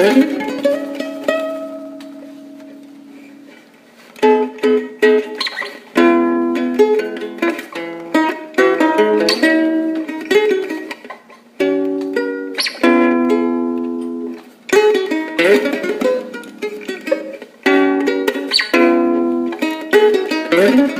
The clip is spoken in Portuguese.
Ok? Thank